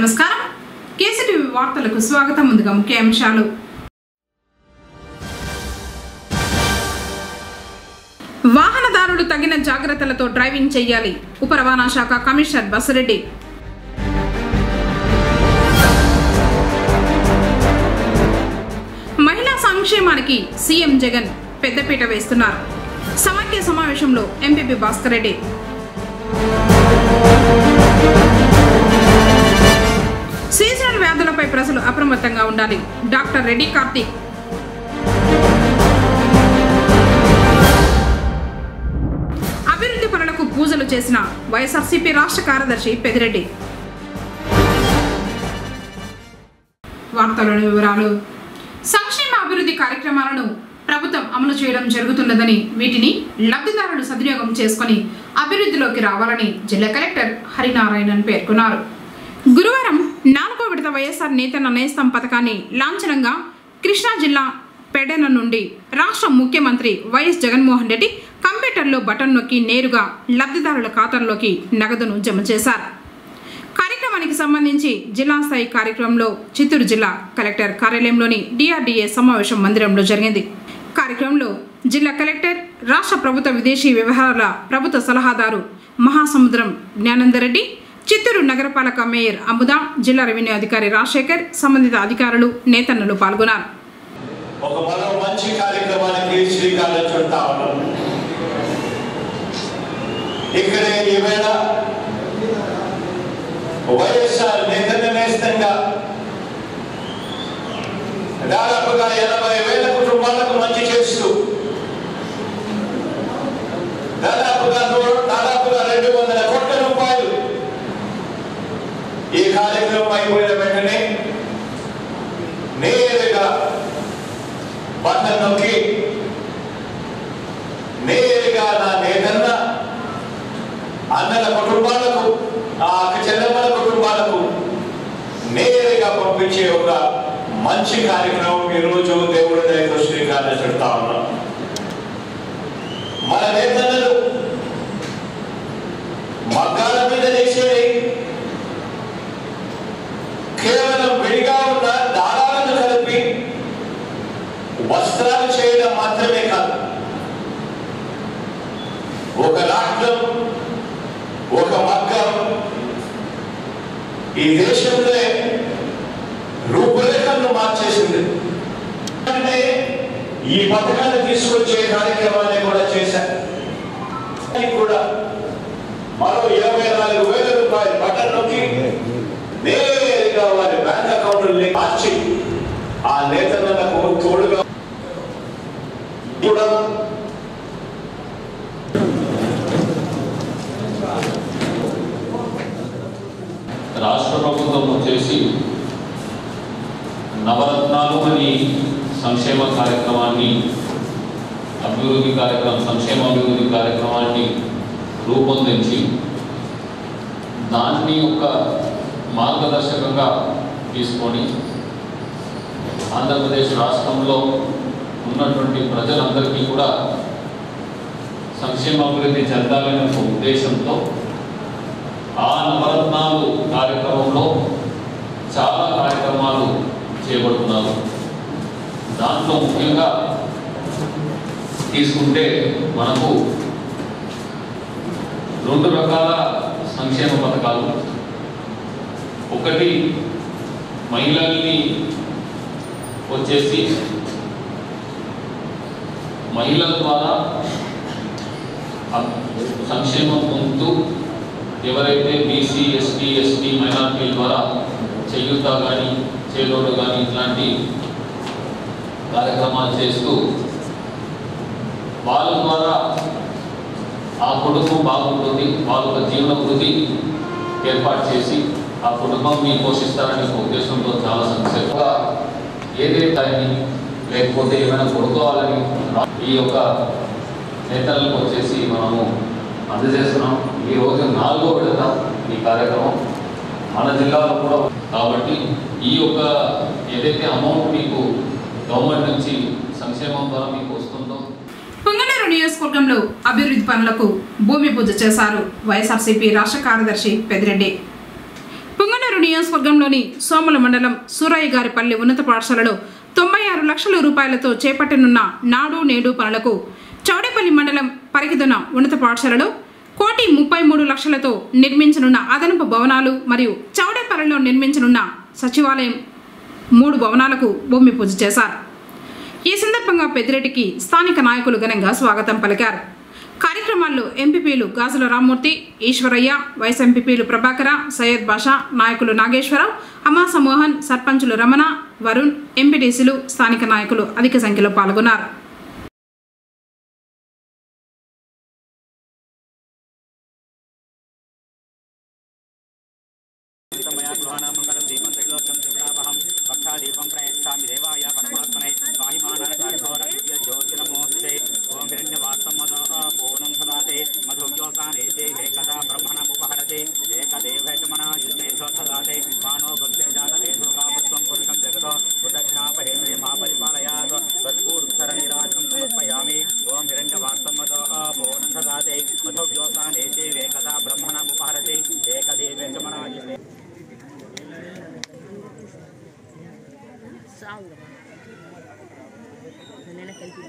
నమస్కారం. కేసీటీవీ వార్తలకు స్వాగతం. ముందుగా ముఖ్యాంశాలు వాహనదారులు తగిన జాగ్రత్తలతో డ్రైవింగ్ చేయాలి. ఉప రవాణా శాఖ కమిషనర్ బసరెడ్డి మహిళా సంక్షేమానికి సీఎం జగన్ పెద్దపీట వేస్తున్నారు. సమాఖ్య సమావేశంలో ఎంపీపీ భాస్కర్ రెడ్డి. వ్యాధులపై ప్రజలు అప్రమత్తంగా ఉండాలి. డాక్టర్ రెడ్డి కార్తీక్. అభివృద్ధి పనులకు పూజలు చేసిన వైఎస్ఆర్సీపీ రాష్ట్ర కార్యదర్శి పెదిరెడ్డి. వార్తలోని వివరాలు. సంక్షేమ అభివృద్ధి కార్యక్రమాలను ప్రభుత్వం అమలు చేయడం జరుగుతున్నదని వీటిని లబ్ధిదారులు సద్వినియోగం చేసుకుని అభివృద్ధిలోకి రావాలని జిల్లా కలెక్టర్ హరినారాయణన్ పేర్కొన్నారు. గురువారం నాలుగో విడత వైఎస్ఆర్ నేతన్న నేస్తం పథకాన్ని లాంఛనంగా కృష్ణా జిల్లా పెడన నుండి రాష్ట్ర ముఖ్యమంత్రి వైఎస్ జగన్మోహన్ రెడ్డి కంప్యూటర్లో బటన్ నొక్కి నేరుగా లబ్ధిదారుల ఖాతాల్లోకి నగదును జమ చేశారు. కార్యక్రమానికి సంబంధించి జిల్లా స్థాయి కార్యక్రమంలో చిత్తూరు జిల్లా కలెక్టర్ కార్యాలయంలోని డిఆర్డీఏ సమావేశం మందిరంలో జరిగింది. కార్యక్రమంలో జిల్లా కలెక్టర్ రాష్ట్ర ప్రభుత్వ విదేశీ వ్యవహారాల ప్రభుత్వ సలహాదారు మహాసముద్రం జ్ఞానందరెడ్డి చిత్తూరు నగరపాలక మేయర్ అముదా జిల్లా రెవెన్యూ అధికారి రాజశేఖర్ సంబంధిత అధికారులు నేతన్నలు పాల్గొన్నారు. ఒక మరో మంచి కార్యక్రమానికి శ్రీకారం చుడతా ఉన్నాం. ఇక్కడే ఈవేళ వైఎస్ఆర్ నేతన్న నేస్తంగా దాదాపుగా ఎనభై వేల కుటుంబాలకు మంచి చేస్తూ దాదాపుగా నూట దాదాపుగా రెండు వందల కోట్ల రూపాయలు ఈ కాలేజీలో అయిపోయిన వెంటనే నేరుగా బటన్ నొక్కి నేరుగా నా నేతన్న అన్నల కుటుంబాలకు ఆ అక్క చెల్లెమ్మల కుటుంబాలకు నేరుగా పంపించే ఒక మంచి కార్యక్రమం ఈరోజు దేవుడి దయతో శ్రీకారం చుడతా ఉన్నాం. మన నేతన్నలు మగ్గాల మీద చేసేది కేవలం విడిగా ఉన్న దారాలను కలిపి వస్త్రాలు చేయడం మాత్రమే కాదు ఒక రాష్ట్రం ఒక మగ్గం ఈ దేశంలో రూపురేఖలను మార్చేసింది. అంటే ఈ పథకాన్ని తీసుకొచ్చే కార్యక్రమాన్ని కూడా చేశారు. అది కూడా మరో ఇరవై నాలుగు వేల రూపాయలు బటన్ నొక్కి నేరుగా వారి బ్యాంక్ అకౌంట్లని మార్చి ఆ నేతలకు తోడుగా కూడా రాష్ట్ర ప్రభుత్వం వచ్చేసి నవరత్నాలు అని సంక్షేమ కార్యక్రమాన్ని అభివృద్ధి కార్యక్రమం సంక్షేమ అభివృద్ధి కార్యక్రమాన్ని రూపొందించి దాన్ని ఒక మార్గదర్శకంగా తీసుకొని ఆంధ్రప్రదేశ్ రాష్ట్రంలో ఉన్నటువంటి ప్రజలందరికీ కూడా సంక్షేమ అభివృద్ధి చెందాలనే ఒక ఉద్దేశంతో ఆ నవరత్నాలు కార్యక్రమంలో చాలా కార్యక్రమాలు చేపడుతున్నారు. దాంట్లో ముఖ్యంగా తీసుకుంటే మనకు రెండు రకాల సంక్షేమ పథకాలు. ఒకటి మహిళల్ని వచ్చేసి మహిళల ద్వారా సంక్షేమం పొందుతూ ఎవరైతే బీసీ ఎస్టీ ఎస్టీ మైనార్టీల ద్వారా చేయూత కానీ చేదోడు కానీ ఇట్లాంటి కార్యక్రమాలు చేస్తూ వాళ్ళ ద్వారా ఆ కుటుంబం బాగుంటుంది వాళ్ళ జీవన వృద్ధి ఏర్పాటు చేసి ఆ కుటుంబాన్ని పోషిస్తారనే ఒక ఉద్దేశంతో చాలా సంక్షేమంగా ఏదైతే అని లేకపోతే ఏమైనా కొడుకోవాలని ఈ యొక్క నేతలకు వచ్చేసి మనము అందజేస్తున్నాం ఈరోజు నాలుగో విడత ఈ కార్యక్రమం మన జిల్లాలో కూడా కాబట్టి ఈ యొక్క ఏదైతే అమౌంట్ మీకు గవర్నమెంట్ నుంచి సంక్షేమం ద్వారా మీకు వస్తుందో పొంగనూరు నియోజకవర్గంలో అభివృద్ధి పనులకు భూమి పూజ చేశారు వైఎస్ఆర్సీపీ రాష్ట్ర కార్యదర్శి పెదిరెడ్డి పుంగనూరు నియోజకవర్గంలోని సోమల మండలం సూరయ్యగారిపల్లి ఉన్నత పాఠశాలలో తొంభై ఆరు లక్షల రూపాయలతో చేపట్టనున్న నాడు నేడు పనులకు చౌడేపల్లి మండలం పరిగిదన ఉన్నత పాఠశాలలో కోటి ముప్పై మూడు లక్షలతో నిర్మించనున్న అదనపు భవనాలు మరియు చౌడేపల్లిలో నిర్మించనున్న సచివాలయం మూడు భవనాలకు భూమి పూజ చేశారు. ఈ సందర్భంగా పెద్దిరెడ్డికి స్థానిక నాయకులు ఘనంగా స్వాగతం పలికారు. కార్యక్రమాల్లో ఎంపీపీలు గాజుల రామ్మూర్తి ఈశ్వరయ్య వైస్ ఎంపీపీలు ప్రభాకర సయ్యద్ బాషా నాయకులు నాగేశ్వరరావు అమాస మోహన్ సర్పంచులు రమణ వరుణ్ ఎంపీటీసీలు స్థానిక నాయకులు అధిక సంఖ్యలో పాల్గొన్నారు. அவங்க அதனால கல்வி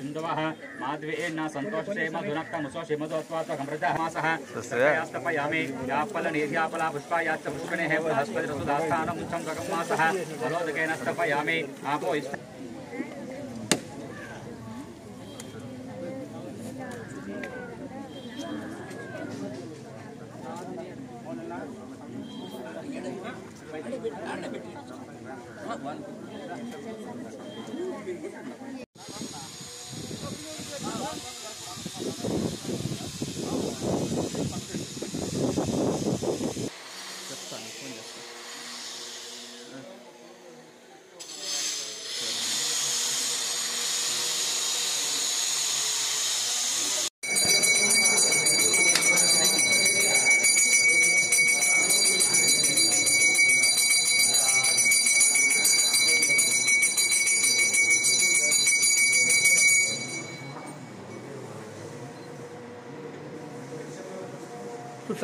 हिन्दवः माध्वेन सन्तोषेम धुनक्तमुशोषिमदोत्वात्मघमृतमासः यास्तपयामि यापलनिर्यापला पुष्पायाश्च पुष्पणेः बृहस्पतिरसुदास्थानमुच्छं गगमासः बलोदकेन स्तपयामि। आपो इष्ट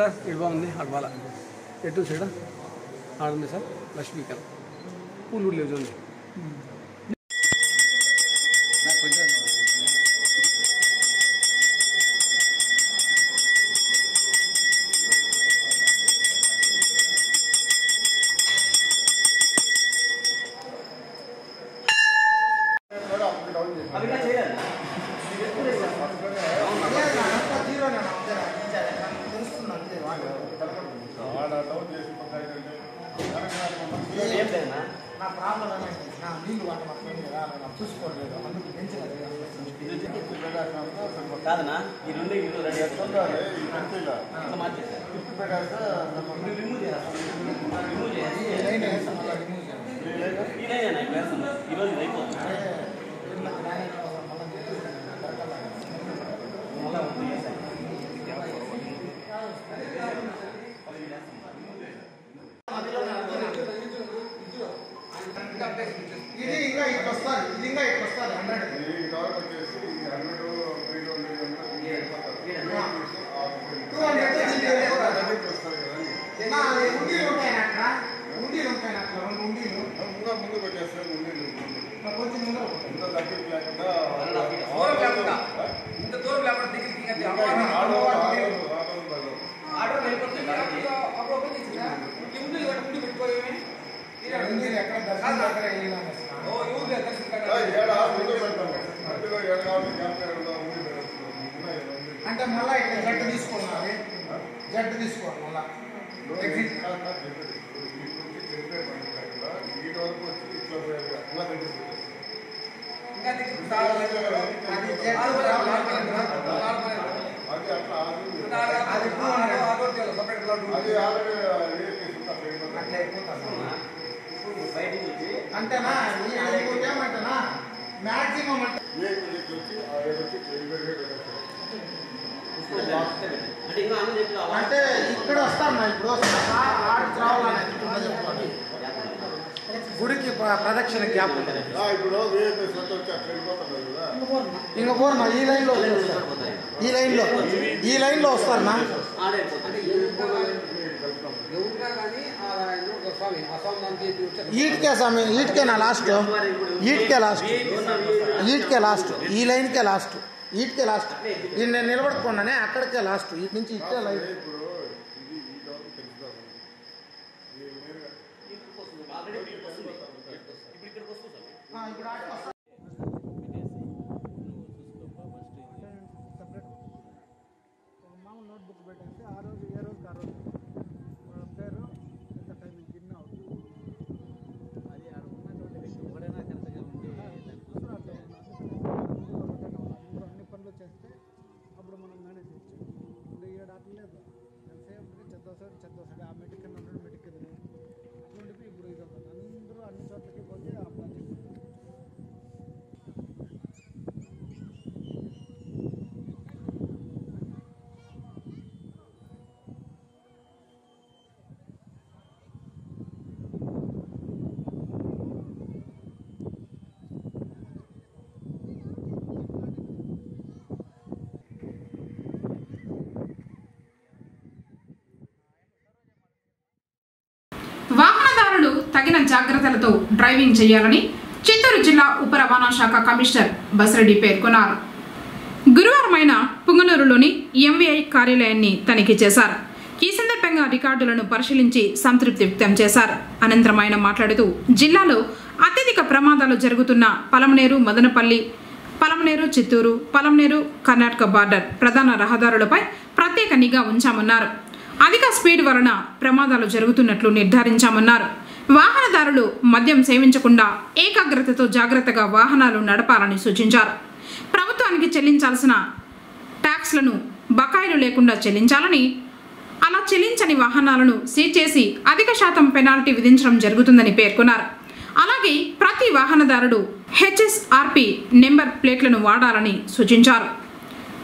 సార్ ఇటు బాగుంది అటు బాల. ఎటు సైడ్? ఆడుంది సార్ లక్ష్మీకర్ పూలు కూడా లేవు చూడండి. ఇప్పుడు గుడికి ప్ర- ప్రదక్షిణ గ్యాప్ ఉంటుంది ఇప్పుడు ఇంక పోరన్నా ఈ లైన్లో ఈ లైన్లో ఈ లైన్లో వస్తారన్నా ఆడే ఈట్కే స్వామి ఈట్కే నా లాస్ట్ ఈట్కే లాస్ట్ ఈట్కే లాస్ట్ ఈ లైన్కే లాస్ట్ ఈట్కే లాస్ట్ ఈ నేను నిలబడుకున్నానే అక్కడికే లాస్ట్ ఇటు నుంచి ఇట్టే లైన్ ఇప్పుడు ఇది ఈ డౌట్ తెలుసుకోవాలి ఈ నేరుగా ఆ, ఇప్పుడు ఆడికి వస్తా. ఒక మామూలు నోట్బుక్ పెట్టేస్తే ఆ రోజు ఏ రోజు ఆ రోజు మన పేరు ఎంత టైమింగ్ ఇన్ అవుట్ అది ఆడ ఉన్నటువంటి ఎవరైనా కరెక్ట్గా ఉంటే అందరూ అన్ని పనులు చేస్తే అప్పుడు మనం మేనేజ్ చేయొచ్చు ఇప్పుడు ఏడు అట్లా లేదు ఎంతసేపు చెత్త సైడ్ చెత్త సైడ్ ఆ మెటిక్ కింద ఉన్నాడు మెటిక్ కింద అటువంటివి ఇప్పుడు ఇది అవుతుంది అందరూ అన్ని చోట్లకి పోతే ఆ ప్రాజెక్ట్ వాహనదారులు తగిన జాగ్రత్తలతో డ్రైవింగ్ చేయాలని చిత్తూరు జిల్లా ఉప రవాణా శాఖ కమిషనర్ బసరెడ్డి పేర్కొన్నారు. గురువారమైన పుంగనూరులోని ఎంవీఐ కార్యాలయాన్ని తనిఖీ చేశారు. ఈ సందర్భంగా రికార్డులను పరిశీలించి సంతృప్తి వ్యక్తం చేశారు. అనంతరం ఆయన మాట్లాడుతూ జిల్లాలో అత్యధిక ప్రమాదాలు జరుగుతున్న పలమనేరు మదనపల్లి పలమనేరు చిత్తూరు పలమనేరు కర్ణాటక బార్డర్ ప్రధాన రహదారులపై ప్రత్యేక నిఘా ఉంచామన్నారు. అధిక స్పీడ్ వలన ప్రమాదాలు జరుగుతున్నట్లు నిర్ధారించామన్నారు. వాహనదారులు మద్యం సేవించకుండా ఏకాగ్రతతో జాగ్రత్తగా వాహనాలు నడపాలని సూచించారు. ప్రభుత్వానికి చెల్లించాల్సిన ట్యాక్స్లను బకాయిలు లేకుండా చెల్లించాలని అలా చెల్లించని వాహనాలను సీజ్ చేసి అధిక శాతం పెనాల్టీ విధించడం జరుగుతుందని పేర్కొన్నారు. అలాగే ప్రతి వాహనదారుడు హెచ్ఎస్ఆర్పి నెంబర్ ప్లేట్లను వాడాలని సూచించారు.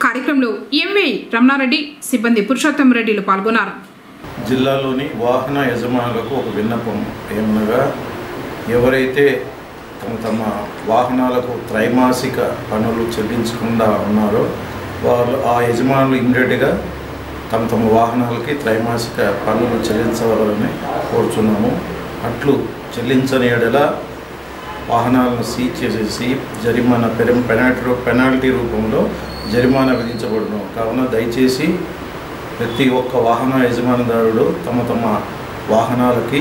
కార్యక్రమంలో ఎంవై రమణారెడ్డి సిబ్బంది పురుషోత్తం రెడ్డిలు పాల్గొన్నారు. జిల్లాలోని వాహన యజమానులకు ఒక విన్నపం ఏమనగా ఎవరైతే తమ తమ వాహనాలకు త్రైమాసిక పనులు చెల్లించకుండా ఉన్నారో వాళ్ళు ఆ యజమానులు ఇమ్మీడియట్గా తమ తమ వాహనాలకి త్రైమాసిక పన్నులు చెల్లించవాలని కోరుచున్నాము. అట్లు చెల్లించని ఎడల వాహనాలను సీజ్ చేసేసి జరిమానా పెరం పెనాల్టీ పెనాల్టీ రూపంలో జరిమానా విధించబడును. కావున దయచేసి ప్రతి ఒక్క వాహన యజమానిదారుడు తమ తమ వాహనాలకి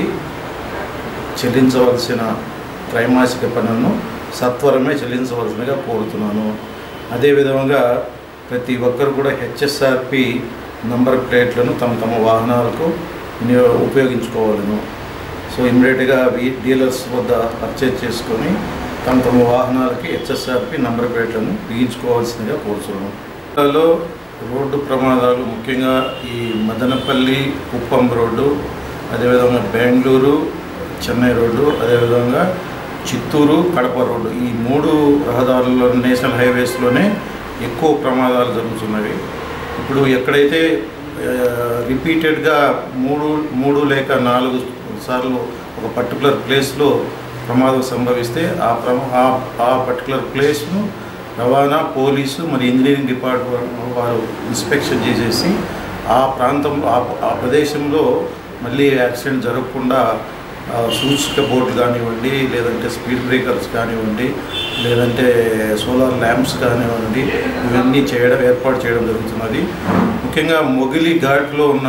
చెల్లించవలసిన త్రైమాసిక పన్నును సత్వరమే చెల్లించవలసిందిగా కోరుతున్నాను. అదేవిధంగా ప్రతి ఒక్కరు కూడా హెచ్ఎస్ఆర్పి నంబర్ ప్లేట్లను తమ తమ వాహనాలకు ఉపయోగించుకోవాలను. సో ఇమ్మీడియట్గా డీలర్స్ వద్ద పర్చేజ్ చేసుకొని తమ తమ వాహనాలకి హెచ్ఎస్ఆర్పి నంబర్ ప్లేట్లను బిగించుకోవాల్సిందిగా కోరుతున్నాను రోడ్డు ప్రమాదాలు ముఖ్యంగా ఈ మదనపల్లి కుప్పం రోడ్డు అదేవిధంగా బెంగళూరు చెన్నై రోడ్డు అదేవిధంగా చిత్తూరు కడప రోడ్డు. ఈ మూడు రహదారుల్లో నేషనల్ హైవేస్లోనే ఎక్కువ ప్రమాదాలు జరుగుతున్నవి. ఇప్పుడు ఎక్కడైతే రిపీటెడ్గా మూడు మూడు లేక నాలుగు సార్లు ఒక పర్టికులర్ ప్లేస్లో ప్రమాదం సంభవిస్తే ఆ ప్రమా ఆ- ఆ పర్టికులర్ ప్లేస్ను రవాణా పోలీసు మరి ఇంజనీరింగ్ డిపార్ట్మెంట్ వారు ఇన్స్పెక్షన్ చేసేసి ఆ ప్రాంతంలో ఆ ప్రదేశంలో మళ్ళీ యాక్సిడెంట్ జరగకుండా సూచిక బోర్డు కానివ్వండి లేదంటే స్పీడ్ బ్రేకర్స్ కానివ్వండి లేదంటే సోలార్ ల్యాంప్స్ కానివ్వండి ఇవన్నీ చేయడం ఏర్పాటు చేయడం జరుగుతున్నది. ముఖ్యంగా మొగిలి ఘాట్లో ఉన్న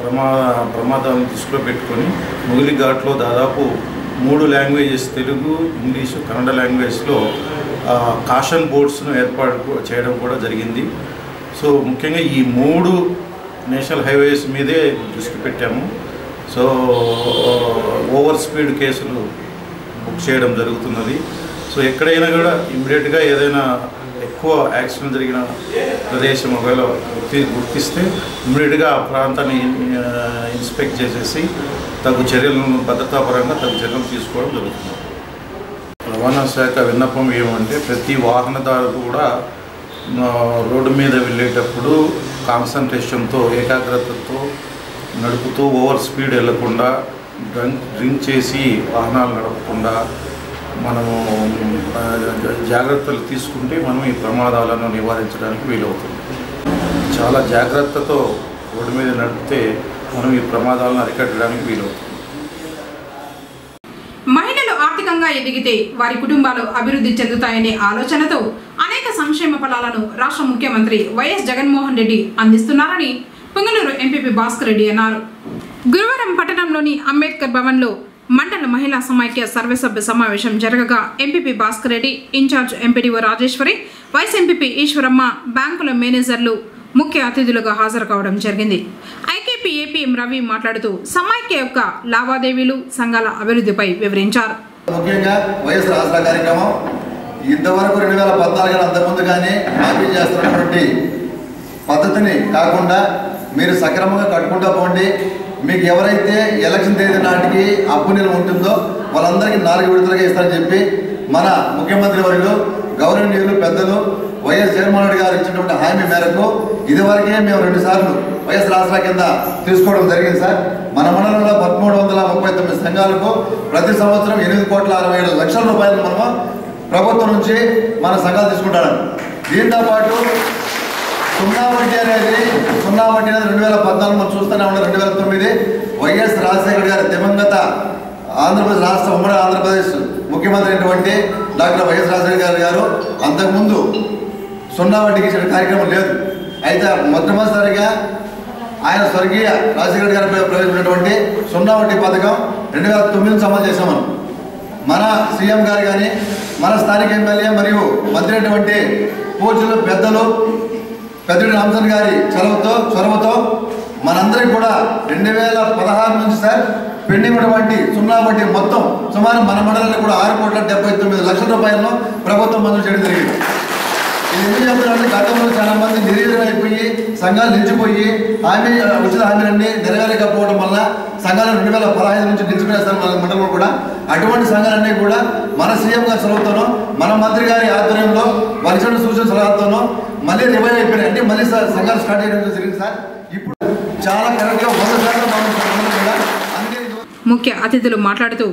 ప్రమాద ప్రమాదాలను దృష్టిలో పెట్టుకొని మొగిలి ఘాట్లో దాదాపు మూడు లాంగ్వేజెస్ తెలుగు ఇంగ్లీషు కన్నడ లాంగ్వేజ్లో కాషన్ బోర్డ్స్ను ఏర్పాటు చేయడం కూడా జరిగింది. సో ముఖ్యంగా ఈ మూడు నేషనల్ హైవేస్ మీదే దృష్టి పెట్టాము. సో ఓవర్ స్పీడ్ కేసులు బుక్ చేయడం జరుగుతున్నది. సో ఎక్కడైనా కూడా ఇమ్మీడియట్గా ఏదైనా ఎక్కువ యాక్సిడెంట్ జరిగిన ప్రదేశం ఒకవేళ గుర్తి గుర్తిస్తే ఇమ్మీడియట్గా ఆ ప్రాంతాన్ని ఇన్స్పెక్ట్ చేసేసి తగు చర్యలను భద్రతాపరంగా తగు చర్యలు తీసుకోవడం జరుగుతుంది. రవాణా శాఖ విన్నపం ఏమంటే ప్రతి వాహనదారు కూడా రోడ్డు మీద వెళ్ళేటప్పుడు కాన్సన్ట్రేషన్తో ఏకాగ్రతతో నడుపుతూ ఓవర్ స్పీడ్ వెళ్ళకుండా డ్రంక్ డ్రింక్ చేసి వాహనాలు నడపకుండా మనము జాగ్రత్తలు తీసుకుంటే మనం ఈ ప్రమాదాలను నివారించడానికి వీలవుతుంది. చాలా జాగ్రత్తతో రోడ్డు మీద నడిపితే మనం ఈ ప్రమాదాలను అరికట్టడానికి వీలవుతుంది మహిళలు ఆర్థికంగా ఎదిగితే వారి కుటుంబాలు అభివృద్ధి చెందుతాయనే ఆలోచనతో అనేక సంక్షేమ ఫలాలను రాష్ట్ర ముఖ్యమంత్రి వైఎస్ జగన్మోహన్ రెడ్డి అందిస్తున్నారని పొంగనూరు ఎంపీపీ భాస్కర్ రెడ్డి అన్నారు. గురువారం పట్టణంలోని అంబేద్కర్ భవన్లో మండల మహిళా సమైక్య సర్వసభ్య సమావేశం జరగగా MPP Bhaskar Reddy in-charge MPDO Rajeswari vice MPP Eswaramma బ్యాంకుల మేనేజర్లు ముఖ్య అతిథులుగా హాజరు కావడం జరిగింది. ఐకేపీ ఏపీఎం రవి మాట్లాడుతూ సమైక్య యొక్క లావాదేవీలు సంఘాల అభివృద్ధిపై వివరించారు. ముఖ్యంగా వైఎస్ ఆసరా కార్యక్రమం. ఇంతవరకు రెండు వేల పద్నాలుగు అంతకుముందు కానీ మాఫీ చేస్తున్నటువంటి పద్ధతిని కాకుండా మీరు సక్రమంగా కట్టుకుంటూ పోండి. మీకు ఎవరైతే ఎలక్షన్ తేదీ నాటికి అప్పు నిల్వ ఉంటుందో వాళ్ళందరికీ నాలుగు విడతలుగా ఇస్తారని చెప్పి మన ముఖ్యమంత్రి వర్యులు గౌరవనీయులు పెద్దలు వైఎస్ జగన్మోహన్ రెడ్డి గారు ఇచ్చినటువంటి హామీ మేరకు ఇదివరకే మేము రెండు సార్లు వైఎస్ రాష్ట్ర కింద తీసుకోవడం జరిగింది సార్. మన మండలంలో పదమూడు వందల ముప్పై తొమ్మిది సంఘాలకు ప్రతి సంవత్సరం ఎనిమిది కోట్ల అరవై ఏడు లక్షల రూపాయలు మనము ప్రభుత్వం నుంచి మన సంఘాలు తీసుకుంటాడు దీంతో పాటు సున్నా వడ్డీ అనేది సున్నా వడ్డీ అనేది రెండు వేల పద్నాలుగు మనం చూస్తూనే ఉన్నాం రెండు వేల తొమ్మిది. వైఎస్ రాజశేఖర్ గారి దివంగత ఆంధ్రప్రదేశ్ రాష్ట్ర ఉమ్మడి ఆంధ్రప్రదేశ్ ముఖ్యమంత్రి అయినటువంటి డాక్టర్ వైఎస్ రాజశేఖర్ గారు గారు అంతకుముందు సున్నా వడ్డీకి ఇచ్చిన కార్యక్రమం లేదు. అయితే మొట్టమొదటిసారిగా ఆయన స్వర్గీయ రాజశేఖర గారు ప్రవేశపెట్టినటువంటి సున్నా వడ్డీ పథకం రెండు వేల తొమ్మిది నుంచి అమలు చేశాం మనం. మన సీఎం గారు కానీ మన స్థానిక ఎమ్మెల్యే మరియు మంత్రి అయినటువంటి పూజలు పెద్దలు పెద్దడి రామచంద్ర గారి చొరవతో చొరవతో మనందరికీ కూడా రెండు వేల పదహారు నుంచి సార్ పెండింగ్ ఉన్నటువంటి సున్నా వడ్డీ మొత్తం సుమారు మన మండలంలో కూడా ఆరు కోట్ల డెబ్బై తొమ్మిది లక్షల రూపాయలను ప్రభుత్వం మంజూరు చేయడం జరిగింది. ఎందుకు చెప్తున్నారంటే గతంలో చాలా మంది నిర్వీర్యం అయిపోయి సంఘాలు నిలిచిపోయి హామీ ఉచిత హామీలన్నీ నెరవేరకపోవడం వల్ల సంఘాలు రెండు వేల పదహైదు నుంచి నిలిచిపోయేస్తారు మన మండలంలో కూడా అటువంటి సంఘాలన్నీ కూడా మన సీఎం గారి సలహాతోనూ మన మంత్రి గారి ఆధ్వర్యంలో వలసిన సూచన సలహాతోనో మళ్ళీ రివైవ్ అయిపోయినాయి. అంటే మళ్ళీ సంఘాలు స్టార్ట్ చేయడం జరిగింది సార్? ఇప్పుడు చాలా కరెక్ట్గా వంద శాతం ముఖ్య అతిథులు మాట్లాడుతూ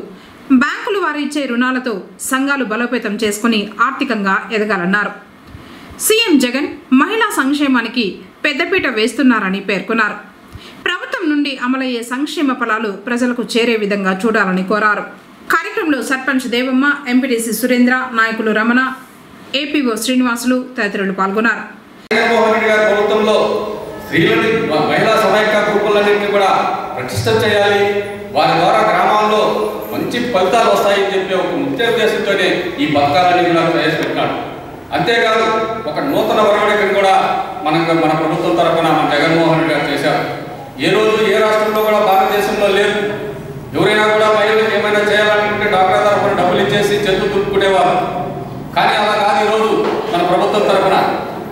బ్యాంకులు వారు ఇచ్చే రుణాలతో సంఘాలు బలోపేతం చేసుకుని ఆర్థికంగా ఎదగాలన్నారు. సీఎం జగన్ మహిళా సంక్షేమానికి పెద్దపీట వేస్తున్నారని పేర్కొన్నారు. ప్రభుత్వం నుండి అమలయ్యే సంక్షేమ ఫలాలు ప్రజలకు చేరే విధంగా చూడాలని కోరారు. కార్యక్రమంలో సర్పంచ్ దేవమ్మ ఎంపీటీసీ సురేంద్ర నాయకులు రమణ ఏపీఓ శ్రీనివాసులు తదితరులు పాల్గొన్నారు. స్త్రీలని మహిళా సహాయక గ్రూపులన్నింటినీ కూడా ప్రతిష్ట చేయాలి. వారి ద్వారా గ్రామాల్లో మంచి ఫలితాలు వస్తాయని చెప్పి ఒక ముఖ్య ఉద్దేశంతోనే ఈ పథకాలన్నీ కూడా ప్రవేశపెట్టినాడు అంతేకాదు ఒక నూతన వరవడికను కూడా మన మన ప్రభుత్వం తరఫున మన జగన్మోహన్ రెడ్డి గారు చేశారు. ఏ రోజు ఏ రాష్ట్రంలో కూడా భారతదేశంలో లేదు ఎవరైనా కూడా మహిళలకు ఏమైనా చేయాలనుకుంటే డాక్టర్ తరఫున డబ్బులు ఇచ్చేసి చెత్త దుక్కునేవారు కానీ అలా కాదు ఈరోజు మన ప్రభుత్వం తరఫున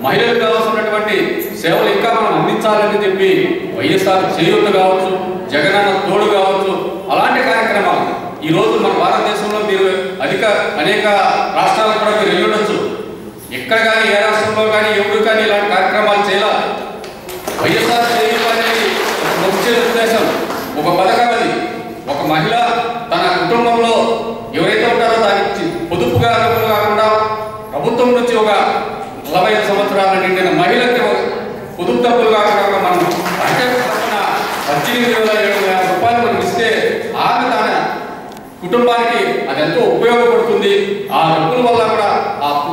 మహిళలకు కావాల్సినటువంటి సేవలు ఇంకా మనం అందించాలని చెప్పి వైఎస్ఆర్ చేయూత కావచ్చు జగనన్న తోడు కావచ్చు అలాంటి కార్యక్రమాలు ఈ రోజు మన భారతదేశంలో మీరు అధిక అనేక రాష్ట్రాలకు కూడా మీరు వెళ్ళొచ్చు ఎక్కడ కానీ ఏ రాష్ట్రంలో కానీ ఎవరు కానీ ఇలాంటి కార్యక్రమాలు చేయాలి వైఎస్ఆర్ చేయూత అనేది ముఖ్య ఉద్దేశం ఒక పథకం అది. ఒక మహిళ తన కుటుంబంలో ఎవరైతే ఉంటారో దానికి పొదుపుగా డబ్బులు కాకుండా ప్రభుత్వం నుంచి ఒక నలభై ఐదు సంవత్సరాల నిండిన మహిళకి ఒక పొదుపు డబ్బులు కాకుండా మనం అంటే పద్దెనిమిది వేల ఏడు వేల రూపాయలు మనం ఇస్తే ఆమె తన కుటుంబానికి అది ఎంతో ఉపయోగపడుతుంది. ఆ డబ్బుల వల్ల కూడా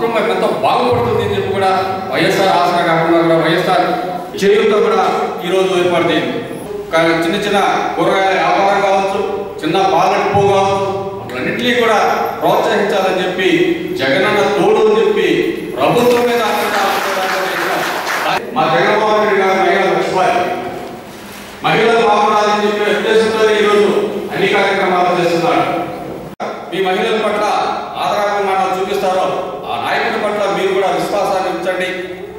కుటుంబం ఎంతో బాగుపడుతుంది అని చెప్పి కూడా వైఎస్ఆర్ ఆసరా కాకుండా కూడా వైఎస్ఆర్ చేయుతో కూడా ఈరోజు ఏర్పాటు కానీ చిన్న చిన్న కూరగాయల వ్యాపారం కావచ్చు చిన్న పాలడిపో కావచ్చు అట్లన్నింటినీ కూడా ప్రోత్సహించాలని చెప్పి జగనన్న తోడు అని చెప్పి ప్రభుత్వం మీద మా జగన్మోహన్ రెడ్డి గారు మహిళలు మర్చిపోయారు మహిళలు బాగుండాలని చెప్పే ఉద్దేశంతో ఈరోజు అన్ని కార్యక్రమాలు చేస్తున్నారు మీ మహిళల పట్ల ఆదరాభిమానాలు చూపిస్తారో ఆ నాయకుడి పట్ల మీరు కూడా విశ్వాసాన్ని ఉంచండి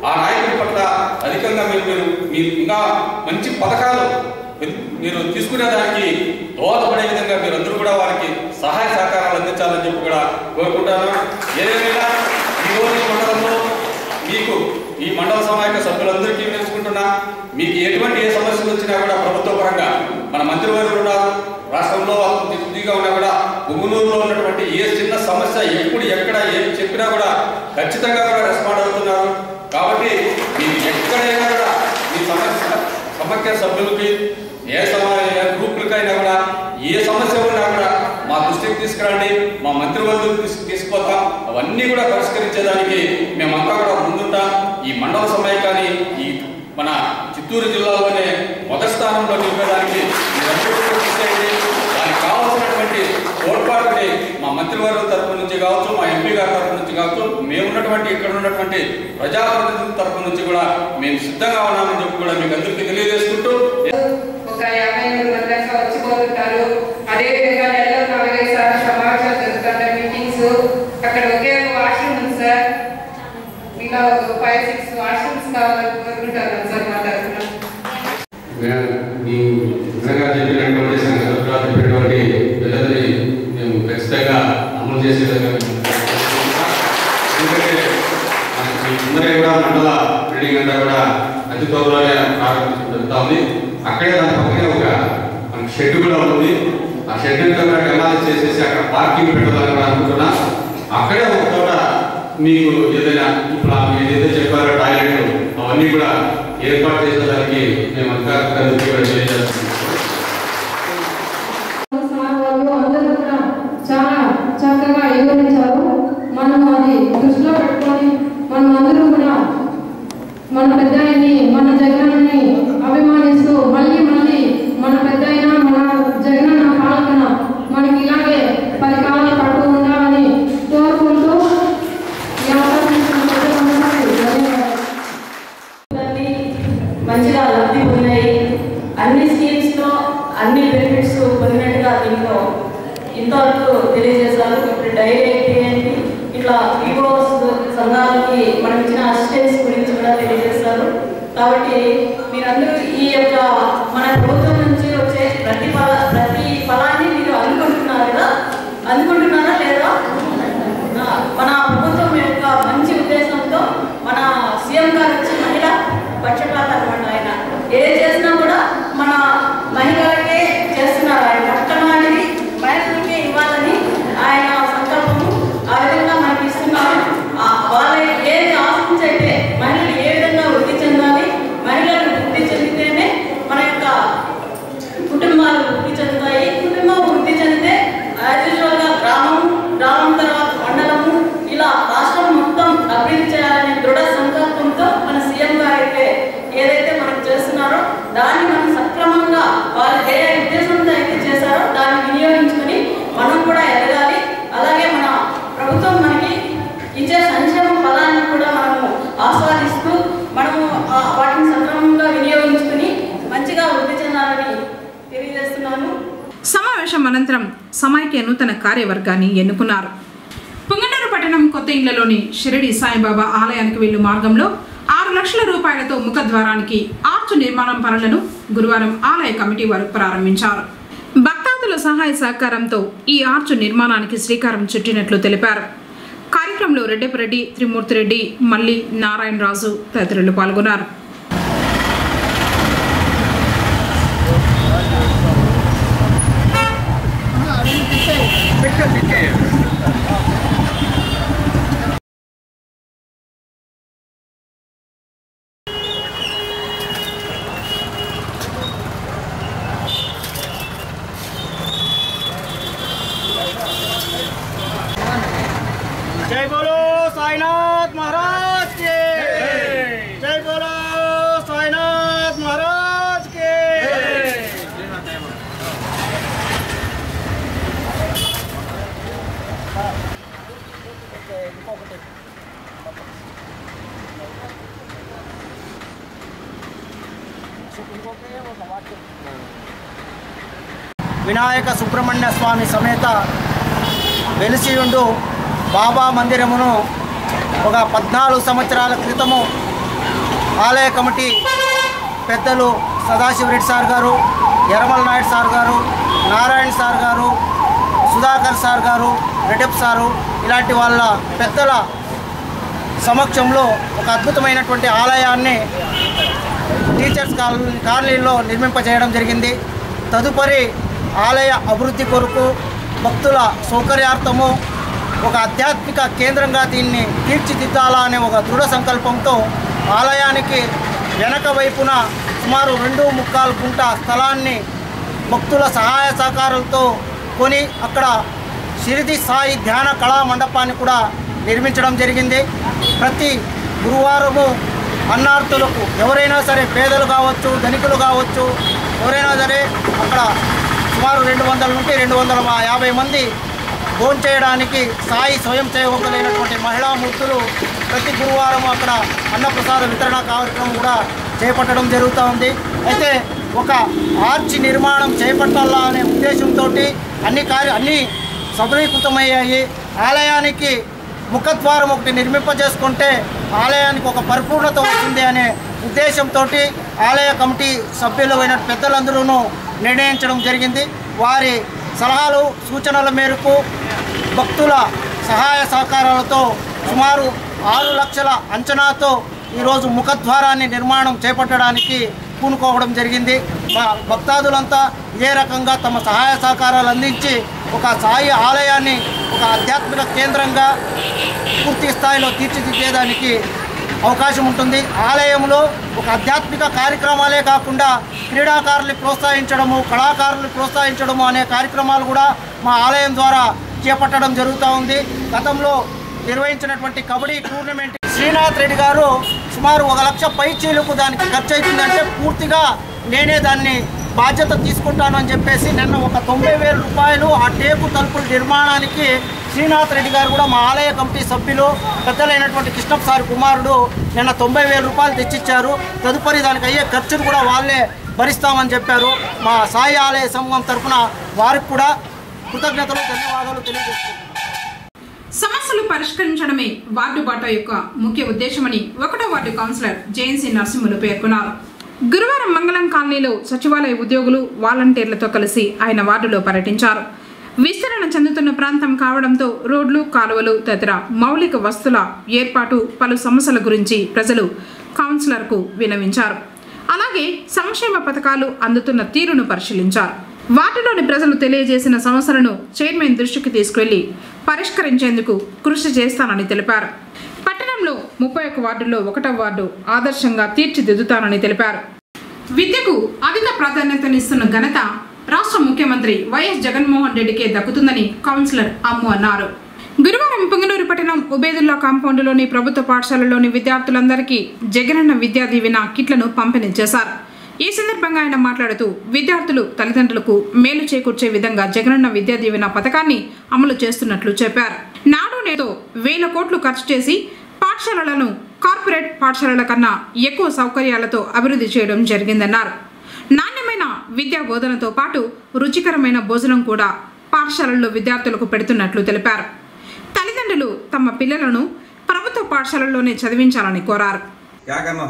ఆ నాయకుడి పట్ల అధికంగా మీరు మీరు మీరు ఇంకా మంచి పథకాలు. మీరు- మీరు తీసుకునే దానికి దోహదపడే విధంగా మీరందరూ కూడా వారికి సహాయ సహకారాలు అందించాలని చెప్పి కూడా కోరుకుంటాను. ఏదేమైనా ఈ రోజు మండలంలో మీకు ఈ మండల సమాయక సభ్యులందరికీ తెలుసుకుంటున్నా మీకు ఎటువంటి ఏ సమస్యలు వచ్చినా కూడా ప్రభుత్వ పరంగా మన మంత్రివర్యులు కూడా రాష్ట్రంలో దిగుగా ఉన్నా కూడా గుంగునూరులో ఉన్నటువంటి ఏ చిన్న సమస్య ఎప్పుడు ఎక్కడ ఏం చెప్పినా కూడా ఖచ్చితంగా కూడా రెస్పాండ్ అవుతున్నారు. కాబట్టి మీరు ఎక్కడైనా కూడా మీ సమస్య సమాఖ్య సభ్యులకి ఏ సమా గ్రూపులకైనా కూడా ఏ సమస్య ఉన్నా కూడా మా దృష్టికి తీసుకురండి మా మంత్రివర్గం తీసుకుపోతాం. అవన్నీ కూడా పరిష్కరించేదానికి మేమంతా కూడా ముందుంటాం. ఈ మండల సమైక్యాన్ని ఈ మన చిత్తూరు జిల్లాలోనే మొదటి స్థానంలో నిలిపేదానికి దానికి కావాల్సినటువంటి తోడ్పాటుని మా మంత్రివర్గం తరపు నుంచి కావచ్చు మా ఎంపీ గారి తరపు నుంచి కావచ్చు మేము ఉన్నటువంటి ఇక్కడ ఉన్నటువంటి ప్రజాప్రతినిధుల తరపు నుంచి కూడా మేము సిద్ధంగా ఉన్నామని చెప్పి కూడా మీకు అందరికీ తెలియజేసుకుంటూ ఒక యాభై ఎనిమిది మంది దాకా వచ్చిపోతుంటారు అదే విధంగా నెలలో నాలుగైదు సార్లు సమావేశాలు జరుగుతుంటాయి మీటింగ్స్ అక్కడ ఒకే ఒక వాష్రూమ్ ఉంది సార్ ఒక ఫైవ్ సిక్స్ వాష్రూమ్స్ కావాలని కోరుకుంటారు సార్ మా తరఫున మీ నిజంగా చెప్పినటువంటి సంఘటనలో చెప్పినటువంటి పిల్లల్ని మేము ఖచ్చితంగా అమలు చేసే విధంగా ఎందుకంటే కూడా మండల బిల్డింగ్ అంతా కూడా అతి త్వరలోనే ప్రారంభించడం ఉంది అక్కడే దాని పక్కనే ఒక మనకి షెడ్ కూడా ఉంది. ఆ షెడ్ అంతా కూడా చేసేసి అక్కడ పార్కింగ్ పెట్టాలని కూడా అక్కడే ఒక చోట మీకు ఏదైనా ఇప్పుడు మీరు ఏదైతే చెప్పారో టాయిలెట్ అవన్నీ కూడా ఏర్పాటు చేసేదానికి మేము అధికారులకు కూడా కార్యవర్గాన్ని ఎన్నుకున్నారు. పుంగనూరు పట్టణం కొత్త ఇళ్ళలోని షిరిడి సాయిబాబా ఆలయానికి వెళ్ళు మార్గంలో ఆరు లక్షల రూపాయలతో ముఖద్వారానికి ఆర్చ్ నిర్మాణం పనులను గురువారం ఆలయ కమిటీ వారు ప్రారంభించారు. భక్తాదుల సహాయ సహకారంతో ఈ ఆర్చ్ నిర్మాణానికి శ్రీకారం చుట్టినట్లు తెలిపారు. కార్యక్రమంలో రెడ్డెపరెడ్డి త్రిమూర్తిరెడ్డి మల్లి నారాయణరాజు తదితరులు పాల్గొన్నారు. వినాయక సుబ్రహ్మణ్య స్వామి సమేత వెలిసి ఉండు. బాబా మందిరమును ఒక పద్నాలుగు సంవత్సరాల క్రితము ఆలయ కమిటీ పెద్దలు సదాశివరెడ్డి సార్ గారు యరమల నాయుడు సార్ గారు నారాయణ సార్ గారు సుధాకర్ సార్ గారు రెడ్డప్ సారు ఇలాంటి వాళ్ళ పెద్దల సమక్షంలో ఒక అద్భుతమైనటువంటి ఆలయాన్ని టీచర్స్ కాలనీ కాలనీలో నిర్మింపజేయడం జరిగింది. తదుపరి ఆలయ అభివృద్ధి కొరకు భక్తుల సౌకర్యార్థము ఒక ఆధ్యాత్మిక కేంద్రంగా దీన్ని తీర్చిదిద్దాలా అనే ఒక దృఢ సంకల్పంతో ఆలయానికి వెనక వైపున సుమారు రెండు ముక్కాలు గుంట స్థలాన్ని భక్తుల సహాయ సహకారాలతో కొని అక్కడ షిరిడి సాయి ధ్యాన కళా మండపాన్ని కూడా నిర్మించడం జరిగింది. ప్రతి గురువారము అన్నార్థులకు ఎవరైనా సరే పేదలు కావచ్చు ధనికులు కావచ్చు ఎవరైనా సరే అక్కడ సుమారు రెండు వందల నుండి రెండు వందల యాభై మంది భోంచేయడానికి సాయి స్వయం సేవకులైనటువంటి మహిళా మూర్తులు ప్రతి గురువారం అక్కడ అన్నప్రసాద వితరణ కార్యక్రమం కూడా చేపట్టడం జరుగుతూ ఉంది. అయితే ఒక ఆర్చ్ నిర్మాణం చేపట్టాలా అనే ఉద్దేశంతో అన్ని కార్య అన్ని సదరీకృతమయ్యాయి. ఆలయానికి ముఖద్వారం ఒకటి నిర్మింపజేసుకుంటే ఆలయానికి ఒక పరిపూర్ణత వస్తుంది అనే ఉద్దేశంతో ఆలయ కమిటీ సభ్యులు అయిన పెద్దలందరూ నిర్ణయించడం జరిగింది. వారి సలహాలు సూచనల మేరకు భక్తుల సహాయ సహకారాలతో సుమారు ఆరు లక్షల అంచనాతో ఈరోజు ముఖద్వారాన్ని నిర్మాణం చేపట్టడానికి పూనుకోవడం జరిగింది. మా భక్తాదులంతా ఇదే రకంగా తమ సహాయ సహకారాలు అందించి ఒక సాయి ఆలయాన్ని ఒక ఆధ్యాత్మిక కేంద్రంగా పూర్తి స్థాయిలో తీర్చిదిద్దేదానికి అవకాశం ఉంటుంది. ఆలయంలో ఒక ఆధ్యాత్మిక కార్యక్రమాలే కాకుండా క్రీడాకారుల్ని ప్రోత్సహించడము కళాకారుల్ని ప్రోత్సహించడము అనే కార్యక్రమాలు కూడా మా ఆలయం ద్వారా చేపట్టడం జరుగుతూ ఉంది. గతంలో నిర్వహించినటువంటి కబడ్డీ టూర్నమెంట్ శ్రీనాథ్ రెడ్డి గారు సుమారు ఒక లక్ష పైచీలకు దానికి ఖర్చు అవుతుందంటే పూర్తిగా నేనే దాన్ని బాధ్యత తీసుకుంటాను అని చెప్పేసి నిన్న ఒక తొంభై వేల రూపాయలు ఆ టేపు తలుపుల నిర్మాణానికి శ్రీనాథ్ రెడ్డి గారు కూడా మా ఆలయ కమిటీ సభ్యులు పెద్దలైనటువంటి కృష్ణప్ సార్ కుమారుడు నిన్న తొంభై వేల రూపాయలు తెచ్చిచ్చారు. తదుపరి దానికి అయ్యే ఖర్చును కూడా వాళ్ళే భరిస్తామని చెప్పారు. మా సాయి ఆలయ సమూహం తరఫున వారికి కూడా కృతజ్ఞతలు ధన్యవాదాలు తెలియజేస్తున్నారు సమస్యలు పరిష్కరించడమే వార్డు బాటా యొక్క ముఖ్య ఉద్దేశమని ఒకటో వార్డు కౌన్సిలర్ జేఎన్సీ నరసింహులు పేర్కొన్నారు. గురువారం మంగళం కాలనీలో సచివాలయ ఉద్యోగులు వాలంటీర్లతో కలిసి ఆయన వార్డులో పర్యటించారు. విస్తరణ చెందుతున్న ప్రాంతం కావడంతో రోడ్లు కాలువలు తదితర మౌలిక వస్తుల ఏర్పాటు పలు సమస్యల గురించి ప్రజలు కౌన్సిలర్కు వినవించారు. అలాగే సంక్షేమ పథకాలు అందుతున్న తీరును పరిశీలించారు. వాటిలోని ప్రజలు తెలియజేసిన సమస్యలను చైర్మన్ దృష్టికి తీసుకువెళ్ళి పరిష్కరించేందుకు కృషి చేస్తానని తెలిపారు. పట్టణంలో ముప్పై ఒక్క వార్డుల్లో ఒకటవ వార్డు ఆదర్శంగా తీర్చిదిద్దుతానని తెలిపారు. విద్యకు అధిక ప్రాధాన్యతనిస్తున్న ఘనత రాష్ట్ర ముఖ్యమంత్రి వైఎస్ జగన్మోహన్ రెడ్డికే దక్కుతుందని కౌన్సిలర్ అమ్ము అన్నారు. గురువారం పుంగనూరు పట్టణం ఉబేదుల్లా కాంపౌండ్లోని ప్రభుత్వ పాఠశాలలోని విద్యార్థులందరికీ జగనన్న విద్యా దీవెన కిట్లను పంపిణీ చేశారు. ఈ సందర్భంగా ఆయన మాట్లాడుతూ విద్యార్థులు తల్లిదండ్రులకు మేలు చేకూర్చే విధంగా జగనన్న విద్యా దీవెన పథకాన్ని అమలు చేస్తున్నట్లు చెప్పారు. నాడు నేతో వేల కోట్లు ఖర్చు చేసి పాఠశాలలను కార్పొరేట్ పాఠశాలల కన్నా ఎక్కువ సౌకర్యాలతో అభివృద్ధి చేయడం జరిగిందన్నారు నాణ్యమైన విద్యా బోధనతో పాటు రుచికరమైన భోజనం కూడా పాఠశాలల్లో విద్యార్థులకు పెడుతున్నట్లు తెలిపారు తల్లిదండ్రులు తమ పిల్లలను ప్రభుత్వ పాఠశాలల్లోనే చదివించాలని కోరారు क्या करना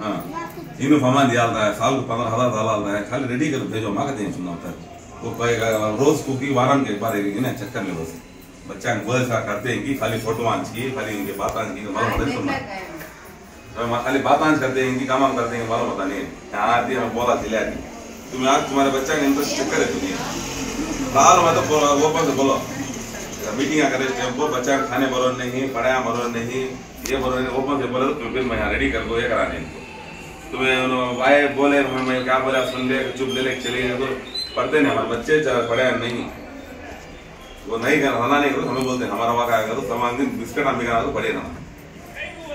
मैं नहीं है दिया हाँ साल को पंद्रह हज़ार डाला है खाली रेडी कर भेजो माँ कहते हैं सुना होता है वो रोज कुकी वारन के बार एक चक्कर ले बस बच्चा बोल सा करते हैं कि खाली फ़ोटो आँच की खाली इनके बात आँच की मालूम होता सुनना तो खाली बात आँच करते हैं इनकी काम हम करते हैं मालूम होता नहीं यहाँ आती है मैं बोला दिला तुम्हें आज तुम्हारे बच्चा का इंटरेस्ट चक्कर है तुम्हें मैं तो से बोलो मीटिंग करे बच्चा खाने बरो नहीं पढ़ाया बरो नहीं ये बरो नहीं ओपन से बोले तो फिर मैं यहाँ रेडी कर दो ये कराने इनको तुम्हें आए बोले मैं क्या बोला सुन ले चुप ले चले गए। तो पढ़ते नहीं, हमारे बच्चे चाहे पढ़े नहीं। वो नहीं कर, हना नहीं करो, हमें बोलते हैं, हमारा वाका करो, सामान दिन बिस्किट हम भी तो पढ़े ना।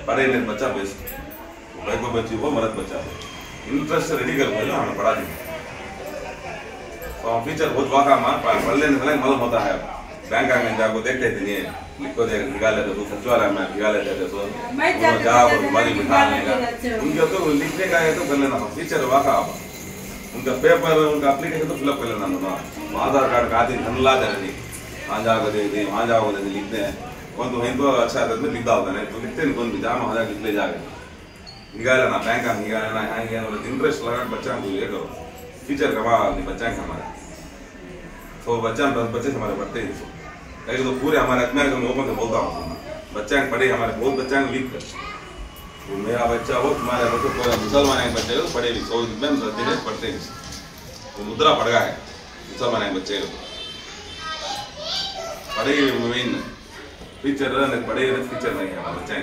पढ़े नहीं, बच्चा बेस्ट भाई को बच्ची हो मरद बच्चा हो। इंटरेस्ट रेडी कर दो हमें पढ़ा दी। तो फ्यूचर बहुत वाका मार, पढ़ लेने मालूम होता है। बैंक में जाको देखते थे नहीं निकाले तो में निकाले तो जाओ और तुम्हारी उनके तो लिखने का है तो कर लेना फ्यूचर वाका आप उनका पेपर उनका तो फिलअप कर लेना आधार कार्ड का आदि धन ला देने वहाँ जाकर दे दे वहाँ जाओ दे लिखते हैं कौन तो वहीं तो अच्छा तो लिखता होता है तो लिखते नहीं कौन भी जा वहाँ जाकर लिख ले जाके निकाल बैंक का निकाल लेना यहाँ गया इंटरेस्ट लगा बच्चा को ये करो फ्यूचर कमा बच्चा हमारा सौ बच्चा बच्चे हमारे बढ़ते हैं कहीं तो पूरे हमारे अजमेर के लोगों से बोलता हूँ बच्चा पढ़े हमारे बहुत बच्चा वीक है वो मेरा बच्चा हो तुम्हारे बच्चे पूरा मुसलमान के बच्चे हो पढ़े सौ में दस दिन पढ़ते हैं वो मुद्रा पड़ गया है मुसलमान के बच्चे को पढ़ेगी मेन टीचर पढ़ेगी टीचर नहीं है हमारे बच्चे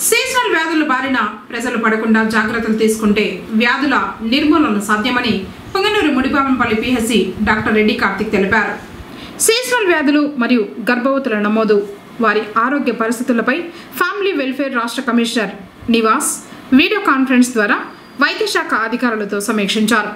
సీజనల్ వ్యాధుల బారిన ప్రజలు పడకుండా జాగ్రత్తలు తీసుకుంటే వ్యాధుల నిర్మూలన సాధ్యమని పొంగనూరు ముడిపామంపల్లి పిహెసి డాక్టర్ రెడ్డి కార్తిక్ తెలిపారు సీజనల్ వ్యాధులు మరియు గర్భవతుల నమోదు వారి ఆరోగ్య పరిస్థితులపై ఫ్యామిలీ వెల్ఫేర్ రాష్ట్ర కమిషనర్ నివాస్ వీడియో కాన్ఫరెన్స్ ద్వారా వైద్య శాఖ అధికారులతో సమీక్షించారు.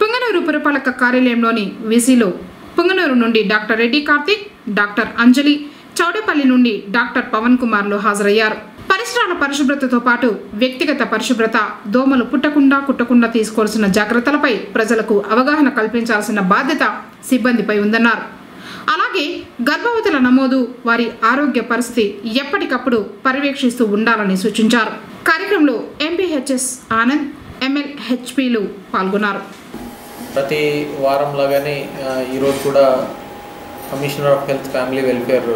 పుంగనూరు పురపాలక కార్యాలయంలోని విసిలో పుంగనూరు నుండి డాక్టర్ రెడ్డి కార్తిక్ డాక్టర్ అంజలి చౌడేపల్లి నుండి డాక్టర్ పవన్ కుమార్లు హాజరయ్యారు. పరిసరాల పరిశుభ్రతతో పాటు వ్యక్తిగత పరిశుభ్రత దోమలు పుట్టకుండా కుట్టకుండా తీసుకోవాల్సిన జాగ్రత్తలపై ప్రజలకు అవగాహన కల్పించాల్సిన బాధ్యత సిబ్బందిపై ఉందన్నారు. అలాగే గర్భవతుల నమోదు వారి ఆరోగ్య పరిస్థితి ఎప్పటికప్పుడు పర్యవేక్షిస్తూ ఉండాలని సూచించారు. కార్యక్రమంలో ఎంపీహెచ్ఎస్ ఆనంద్ ఎంఎల్హెచ్పిలు పాల్గొన్నారు. ప్రతి వారం లాగానే ఈరోజు కూడా commissioner of health family welfare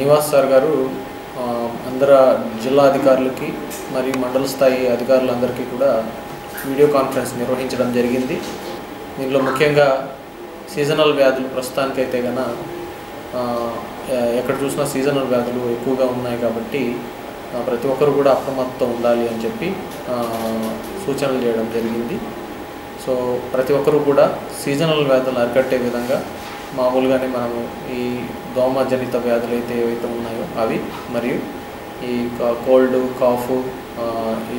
Nivas sir garu అందర జిల్లా అధికారులకి మరియు మండల స్థాయి అధికారులందరికీ కూడా వీడియో కాన్ఫరెన్స్ నిర్వహించడం జరిగింది. దీనిలో ముఖ్యంగా సీజనల్ వ్యాధులు ప్రస్తుతానికైతే గన ఎక్కడ చూసినా సీజనల్ వ్యాధులు ఎక్కువగా ఉన్నాయి కాబట్టి ప్రతి ఒక్కరు కూడా అప్రమత్తం ఉండాలి అని చెప్పి సూచనలు చేయడం జరిగింది. సో ప్రతి ఒక్కరు కూడా సీజనల్ వ్యాధులను అరికట్టే విధంగా మామూలుగానే మనము ఈ దోమ జనిత వ్యాధులు అయితే ఏవైతే ఉన్నాయో అవి మరియు ఈ కోల్డ్ కాఫ్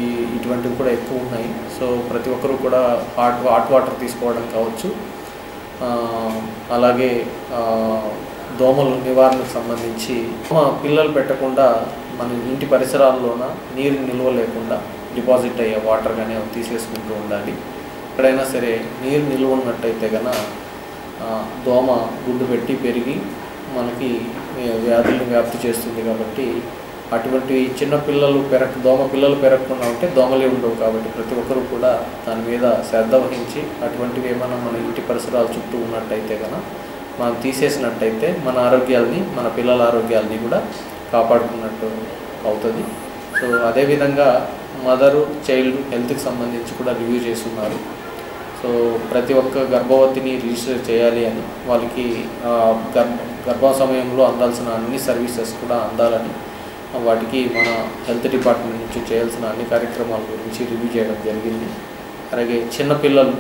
ఈ ఇటువంటివి కూడా ఎక్కువ ఉన్నాయి. సో ప్రతి ఒక్కరు కూడా హాట్ హాట్ వాటర్ తీసుకోవడం కావచ్చు. అలాగే దోమలు నివారణకు సంబంధించి మా పిల్లలు పెట్టకుండా మన ఇంటి పరిసరాల్లోన నీరు నిల్వ లేకుండా డిపాజిట్ అయ్యే వాటర్ కానీ అవి తీసేసుకుంటూ ఉండాలి. ఎక్కడైనా సరే నీరు నిల్వ ఉన్నట్టయితే కనుక దోమ గుడ్డు పెట్టి పెరిగి మనకి వ్యాధులను వ్యాప్తి చేస్తుంది కాబట్టి అటువంటి చిన్న పిల్లలు పెరగ దోమ పిల్లలు పెరగకుండా ఉంటే దోమలే ఉండవు కాబట్టి ప్రతి ఒక్కరూ కూడా దాని మీద శ్రద్ధ వహించి అటువంటివి ఏమైనా మన ఇంటి పరిసరాలు చుట్టూ ఉన్నట్టయితే కనుక మనం తీసేసినట్టయితే మన ఆరోగ్యాల్ని మన పిల్లల ఆరోగ్యాల్ని కూడా కాపాడుకున్నట్టు అవుతుంది. సో అదేవిధంగా మదరు చైల్డ్ హెల్త్కి సంబంధించి కూడా రివ్యూ చేస్తున్నారు. సో ప్రతి ఒక్క గర్భవతిని రిజిస్టర్ చేయాలి అని వాళ్ళకి గర్భ గర్భ సమయంలో అందాల్సిన అన్ని సర్వీసెస్ కూడా అందాలని వాటికి మన హెల్త్ డిపార్ట్మెంట్ నుంచి చేయాల్సిన అన్ని కార్యక్రమాల గురించి రివ్యూ చేయడం జరిగింది. అలాగే చిన్నపిల్లలు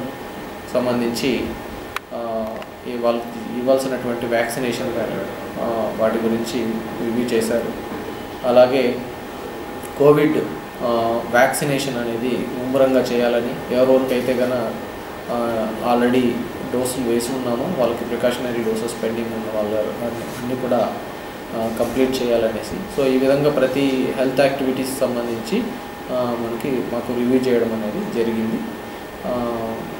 సంబంధించి వాళ్ళకి ఇవ్వాల్సినటువంటి వ్యాక్సినేషన్ కానీ వాటి గురించి రివ్యూ చేశారు. అలాగే కోవిడ్ వ్యాక్సినేషన్ అనేది ముమ్మరంగా చేయాలని ఎవరెవరికైతే గన ఆల్రెడీ డోసులు వేసి ఉన్నామో వాళ్ళకి ప్రికాషనరీ డోసెస్ పెండింగ్ ఉన్న వాళ్ళ అన్నీ కూడా కంప్లీట్ చేయాలనేసి. సో ఈ విధంగా ప్రతి హెల్త్ యాక్టివిటీస్ సంబంధించి మనకి మాకు రివ్యూ చేయడం అనేది జరిగింది. ఆ,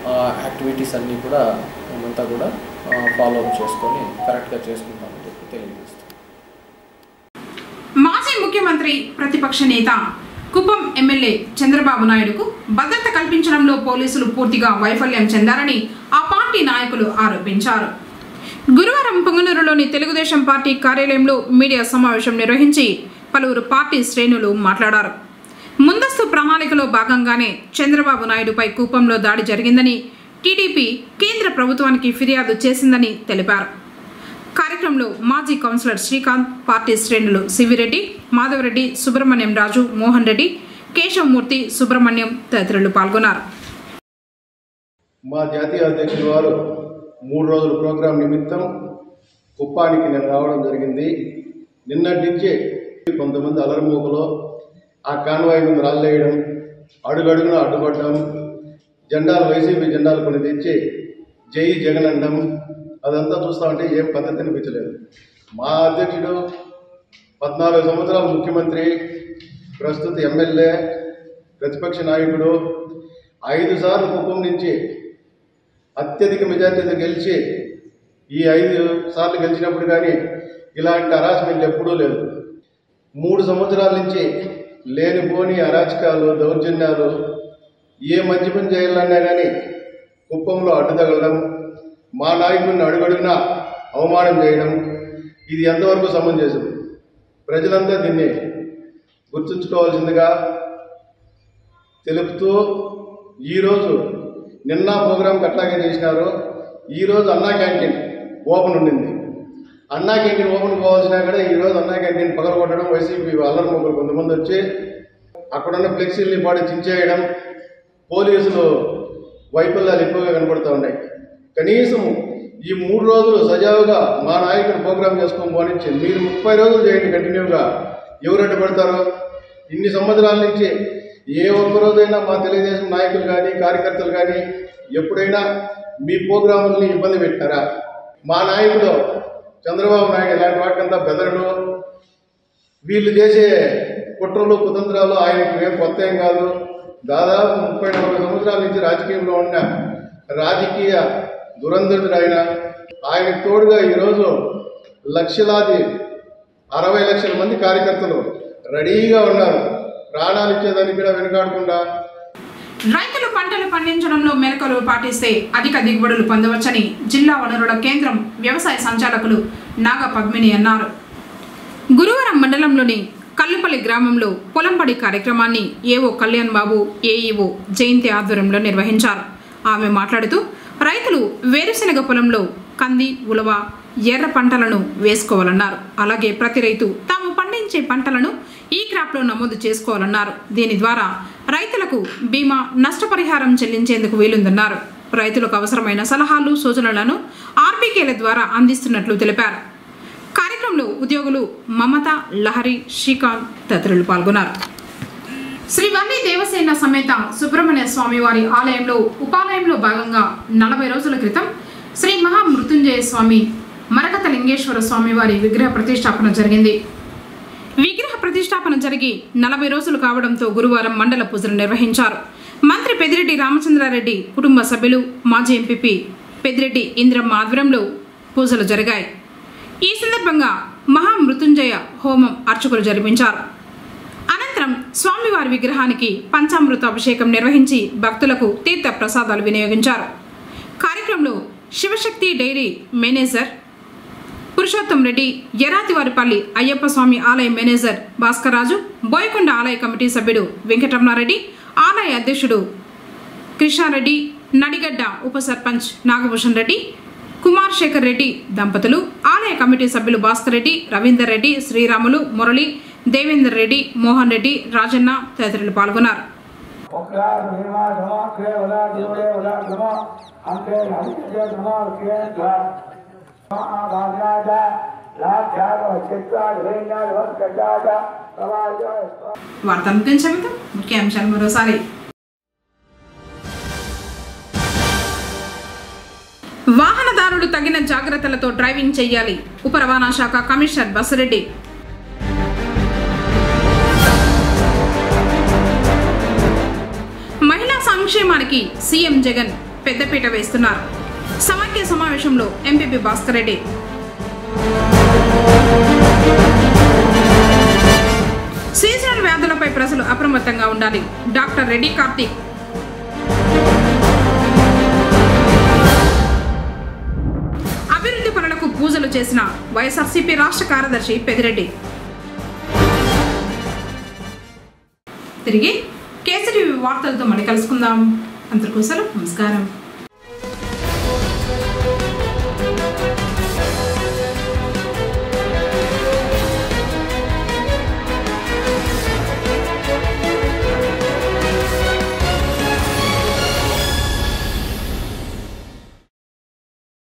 ఆ యాక్టివిటీస్ అన్నీ కూడా మేమంతా కూడా ఫాలో అప్ చేసుకొని కరెక్ట్గా చేసుకుంటామని చెప్పి తెలియజేస్తాం మాజీ ముఖ్యమంత్రి ప్రతిపక్ష నేత కుప్పం ఎమ్మెల్యే చంద్రబాబు నాయుడుకు భద్రత కల్పించడంలో పోలీసులు పూర్తిగా వైఫల్యం చెందారని ఆ పార్టీ నాయకులు ఆరోపించారు. గురువారం పొంగనూరులోని తెలుగుదేశం పార్టీ కార్యాలయంలో మీడియా సమావేశం నిర్వహించి పలువురు పార్టీ శ్రేణులు మాట్లాడారు. ముందస్తు ప్రణాళికలో భాగంగానే చంద్రబాబు నాయుడుపై కూపంలో దాడి జరిగిందని టీడీపీ కేంద్ర ప్రభుత్వానికి ఫిర్యాదు చేసిందని తెలిపారు. కార్యక్రమంలో మాజీ కౌన్సిలర్ శ్రీకాంత్ పార్టీ శ్రేణులు సివిరెడ్డి మాధవరెడ్డి సుబ్రహ్మణ్యం రాజు మోహన్ రెడ్డి కేశవమూర్తి సుబ్రహ్మణ్యం తదితరులు పాల్గొన్నారు. మా జాతీయ అధ్యక్షులు వారు మూడు రోజుల ప్రోగ్రాం నిమిత్తం కుప్పానికి నేను రావడం జరిగింది. నిన్నటి నుంచే కొంతమంది అలరమూకలో ఆ కాన్వాయ్ మీద రాళ్ళేయడం అడుగడుగున అడ్డుపడడం జెండాలు వైసీపీ జెండాలు కొన్ని తెచ్చి జై జగన్ అనడం అదంతా చూస్తా ఉంటే ఏం పద్ధతి అనిపించలేదు. మా అధ్యక్షుడు పద్నాలుగు సంవత్సరాలు ముఖ్యమంత్రి ప్రస్తుత ఎమ్మెల్యే ప్రతిపక్ష నాయకుడు ఐదు సార్లు కుప్పం నుంచి అత్యధిక మెజార్టీతో గెలిచి ఈ ఐదు సార్లు గెలిచినప్పుడు కానీ ఇలాంటి హరాస్మెంట్ ఎప్పుడూ లేదు మూడు సంవత్సరాల నుంచి లేనిపోని అరాచకాలు దౌర్జన్యాలు ఏ మంచి పని చేయాలన్నా కానీ కుప్పంలో అడ్డు తగలడం మా నాయకుడిని అడుగడుగునా అవమానం చేయడం ఇది ఎంతవరకు సమంజసం? ప్రజలంతా దీన్ని గుర్తుంచుకోవాల్సిందిగా తెలుపుతూ ఈరోజు నిన్న ప్రోగ్రాంకి అట్లాగే చేసినారు ఈరోజు అన్నా క్యాంటీన్ ఓపెన్ ఉండింది. అన్నా క్యాంటీన్ ఓపెన్ పోవాల్సినా కూడా ఈరోజు అన్నా క్యాంటీన్ పగలగొట్టడం వైసీపీ అల్లరి మొక్కలు కొంతమంది వచ్చి అక్కడున్న ఫ్లెక్సీల్ని పాడి చించేయడం పోలీసులు వైఫల్యాలు ఎక్కువగా కనపడుతూ ఉన్నాయి. కనీసం ఈ మూడు రోజులు సజావుగా మా నాయకుడు ప్రోగ్రామ్ చేసుకొని పోనిచ్చింది మీరు ముప్పై రోజులు చేయండి కంటిన్యూగా. ఎవరు అడ్డుపడతారో ఇన్ని సంవత్సరాల నుంచి ఏ ఒక్క రోజైనా మా తెలుగుదేశం నాయకులు కానీ కార్యకర్తలు కానీ ఎప్పుడైనా మీ ప్రోగ్రాముల్ని ఇబ్బంది పెట్టారా? మా నాయకుడు చంద్రబాబు నాయుడు ఇలాంటి వాటికంతా బెదరడు. వీళ్ళు చేసే కుట్రలు కుతంత్రాలు ఆయనకి ఏం కొత్త ఏం కాదు. దాదాపు ముప్పై నలభై సంవత్సరాల నుంచి రాజకీయంలో ఉన్న రాజకీయ దురంధరుడు ఆయన. ఆయనకు తోడుగా ఈరోజు లక్షలాది అరవై లక్షల మంది కార్యకర్తలు రెడీగా ఉన్నారు. ప్రాణాలు ఇచ్చేదానికి కూడా వెనుకాడకుండా రైతులు పంటలు పండించడంలో మెలకలు పాటిస్తే అధిక దిగుబడులు పొందవచ్చని జిల్లా వనరుల కేంద్రం వ్యవసాయ సంచాలకులు నాగ పద్మిని అన్నారు. గురువారం మండలంలోని కల్లుపల్లి గ్రామంలో పొలంపడి కార్యక్రమాన్ని ఏవో కళ్యాణ్ బాబు ఏఈఓ జయంతి ఆధ్వర్యంలో నిర్వహించారు. ఆమె మాట్లాడుతూ రైతులు వేరుశెనగ పొలంలో కంది ఉలవ ఎర్ర పంటలను వేసుకోవాలన్నారు. అలాగే ప్రతి రైతు తాము పండించే పంటలను ఈ క్రాప్లో నమోదు చేసుకోవాలన్నారు. దీని ద్వారా రైతులకు బీమా నష్టపరిహారం చెల్లించేందుకు వీలుందన్నారు. రైతులకు అవసరమైన సలహాలు సూచనలను ఆర్బీకేల ద్వారా అందిస్తున్నట్లు తెలిపారు. కార్యక్రమంలో ఉద్యోగులు మమత లహరి శ్రీకాంత్ తదితరులు పాల్గొన్నారు. శ్రీవల్లి దేవసేన సమేత సుబ్రహ్మణ్య స్వామివారి ఆలయంలో ఉపాలయంలో భాగంగా నలభై రోజుల క్రితం శ్రీ మహామృత్యుంజయ స్వామి మరకత లింగేశ్వర స్వామివారి విగ్రహ ప్రతిష్టాపన జరిగింది. ప్రతిష్టాపన జరిగి నలభై రోజులు కావడంతో గురువారం మండల పూజలు నిర్వహించారు. మంత్రి పెదిరెడ్డి రామచంద్రారెడ్డి కుటుంబ సభ్యులు మాజీ ఎంపీపీ పెదిరెడ్డి ఇంద్రమ్మ ఆధ్వర్యంలో పూజలు జరిగాయి. ఈ సందర్భంగా మహామృత్యుంజయ హోమం అర్చకులు జరిపించారు. అనంతరం స్వామివారి విగ్రహానికి పంచామృత అభిషేకం నిర్వహించి భక్తులకు తీర్థ ప్రసాదాలు వినియోగించారు. కార్యక్రమంలో శివశక్తి డైరీ మేనేజర్ పురుషోత్తం రెడ్డి ఎరాతివారిపల్లి అయ్యప్ప స్వామి ఆలయ మేనేజర్ భాస్కర్రాజు బోయకొండ ఆలయ కమిటీ సభ్యుడు వెంకటరమణారెడ్డి ఆలయ అధ్యక్షుడు కృష్ణారెడ్డి నడిగడ్డ ఉప సర్పంచ్ నాగభూషణ్ రెడ్డి కుమార్ శేఖర్ రెడ్డి దంపతులు ఆలయ కమిటీ సభ్యులు భాస్కర్ రెడ్డి రవీందర్ రెడ్డి శ్రీరాములు మురళి దేవేందర్ రెడ్డి మోహన్ రెడ్డి రాజన్న తదితరులు పాల్గొన్నారు. వార్త ముఖ్యాంశాలతో ముఖ్యాంశాలు మరోసారి. వాహనదారులు తగిన జాగ్రత్తలతో డ్రైవింగ్ చేయాలి. ఉప రవాణా శాఖ కమిషనర్ బసరెడ్డి మహిళా సంక్షేమానికి సీఎం జగన్ పెద్దపీట వేస్తున్నారు. సమైక్య సమావేశంలో ఎంపీపీ భాస్కర్ రెడ్డి. సీజనల్ వ్యాధులపై ప్రజలు అప్రమత్తంగా ఉండాలి. డాక్టర్ రెడ్డి కార్తీక్. అభివృద్ధి పనులకు పూజలు చేసిన వైఎస్ఆర్సీపీ రాష్ట్ర కార్యదర్శి పెదిరెడ్డి తిరిగి కేసరి వార్తలతో మళ్ళీ కలుసుకుందాం. అందరికీ నమస్కారం.